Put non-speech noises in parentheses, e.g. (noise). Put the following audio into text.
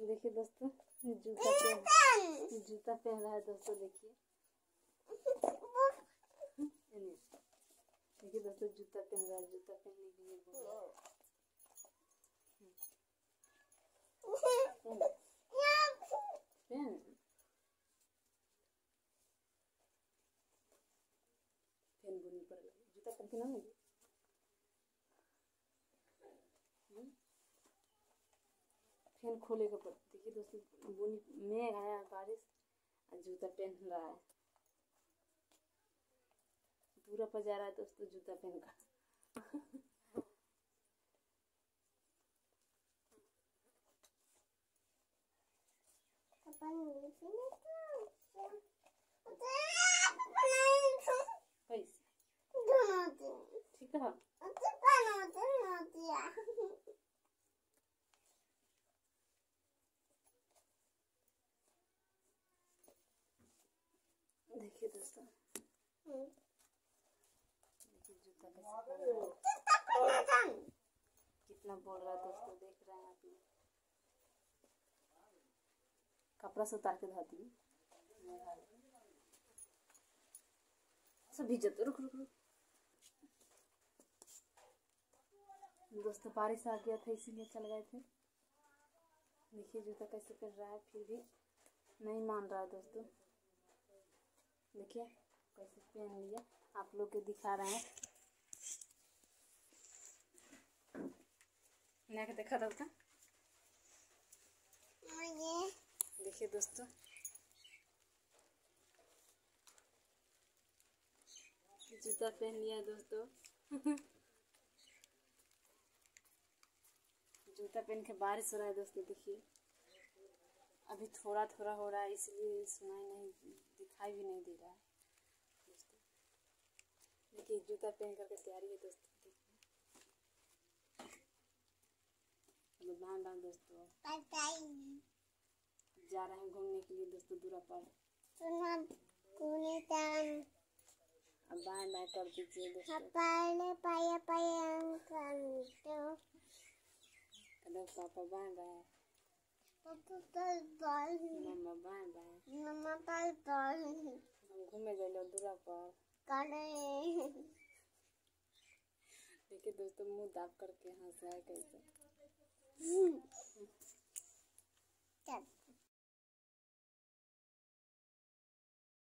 देखिए दोस्तों जूता पहन जूता पहन रहा है दोस्तों देखिए देखिए दोस्तों जूता पहन रहा है जूता पहनने के लिए बोल रहा है। पहन पहन बुनी पर जूता पहन के ना लगे फ़ैन खोलेगा पर देखिए दोस्तों बुनी मेघ आया बारिश और जूता पहन रहा है पूरा पजा रहा है दोस्तों जूता पहन का ठीक है देखिए दोस्तों। कितना बोल रहा है दोस्तों देख रहे हैं आप कपड़ा से उतार के भीजत रुक रुक रुक। दोस्तों, बारिश आ गया था, इसीलिए चल गए थे। देखिए, जूता कैसे पहन रहा है, फिर भी नहीं मान रहा है दोस्तों। देखिए कैसे पहन लिया आप लोग को दिखा रहे हैं। ना के देखा था देखिए दोस्तों। जूता पहन लिया दोस्तों। (laughs) जूता पहन के बारिश हो रहा है दोस्तों देखिए। अभी थोड़ा थोड़ा हो रहा है इसलिए सुनाई नहीं दिखाई भी नहीं दे रहा है। दोस्तों देखिए जूता पहन करके तैयारी है दोस्तों देखिए। बाँध बाँध दोस्तों। जा रहे हैं घूमने के लिए दोस्तों दूरा पर। अब बाएँ बाएँ कर दीजिए दोस्तों। पापा बाएँ बाएँ मम्मा हम घूमे गए दूरा पर देखिए दोस्तों मुँह दाब करके हंस रहा है कैसे? (laughs)